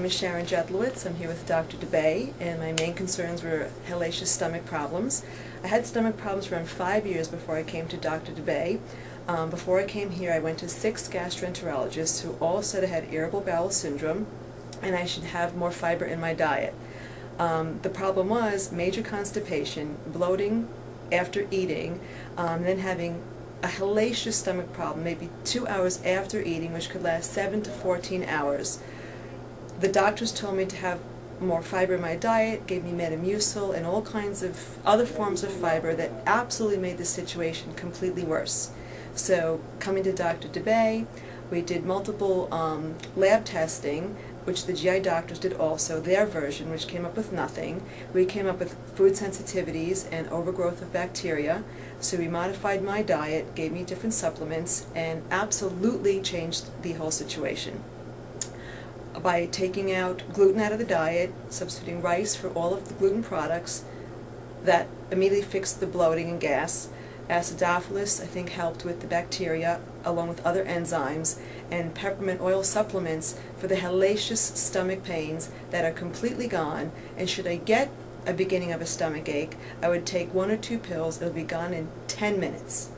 name is Sharon Jedlowitz. I'm here with Dr. Debé, and my main concerns were hellacious stomach problems. I had stomach problems for around five years before I came to Dr. Debé. Um, before I came here, I went to six gastroenterologists who all said I had irritable bowel syndrome and I should have more fiber in my diet. Um, the problem was major constipation, bloating after eating, um, then having a hellacious stomach problem, maybe two hours after eating, which could last 7 to 14 hours. The doctors told me to have more fiber in my diet, gave me Metamucil and all kinds of other forms of fiber that absolutely made the situation completely worse. So coming to Dr. Debé, we did multiple um, lab testing, which the GI doctors did also, their version, which came up with nothing. We came up with food sensitivities and overgrowth of bacteria. So we modified my diet, gave me different supplements, and absolutely changed the whole situation by taking out gluten out of the diet, substituting rice for all of the gluten products, that immediately fixed the bloating and gas. Acidophilus, I think, helped with the bacteria along with other enzymes, and peppermint oil supplements for the hellacious stomach pains that are completely gone. And should I get a beginning of a stomach ache, I would take one or two pills, it'll be gone in 10 minutes.